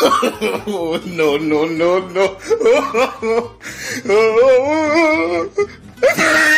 Oh, no, no, no, no.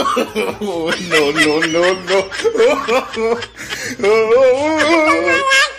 no, no, no, no.